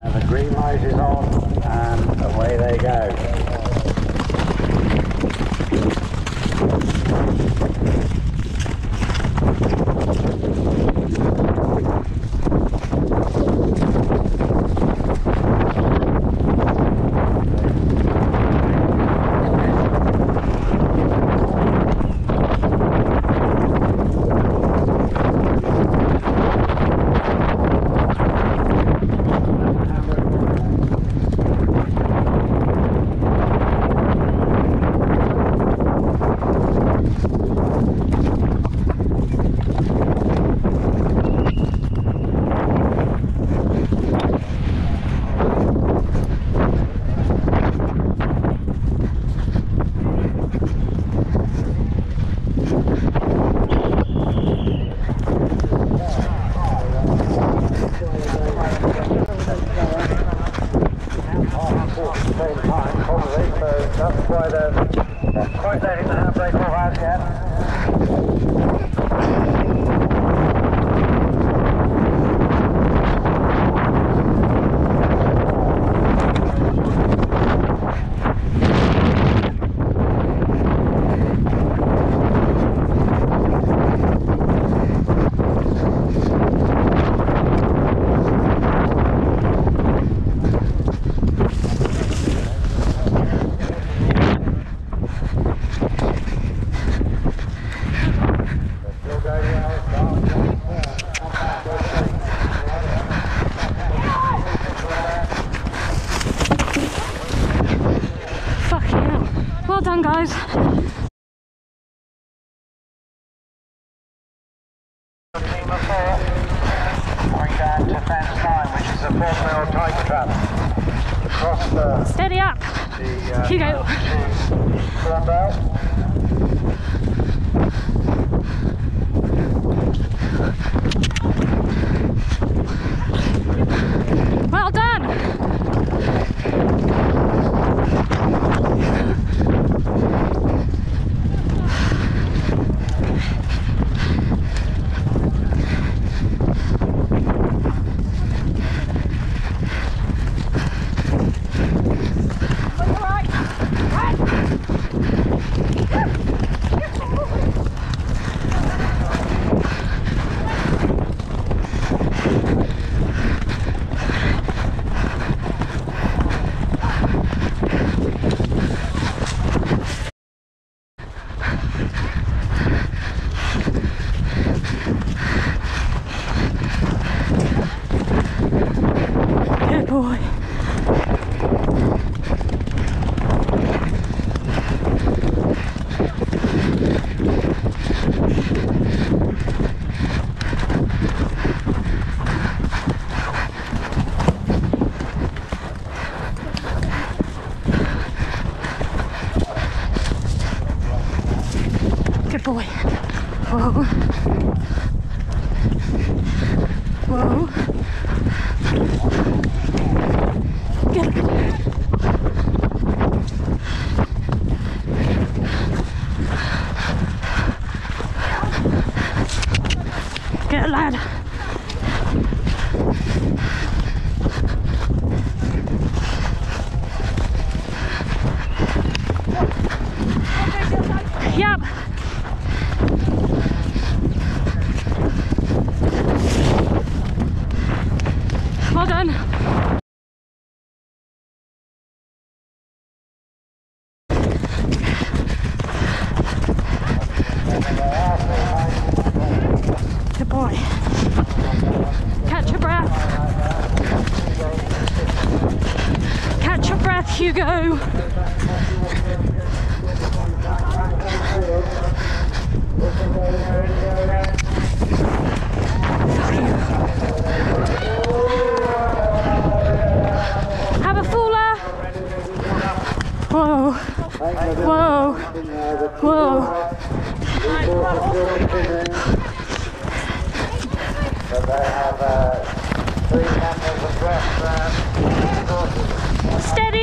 And the green light is on and away they go. Done, guys. Team of four, going down to fence nine, which is a four-wheel tiger trap. Across the, Steady up. the uh, to Thornbell. Whoa. Get it. Get. Breath, Hugo. Have a fuller. Whoa. Whoa. Whoa. But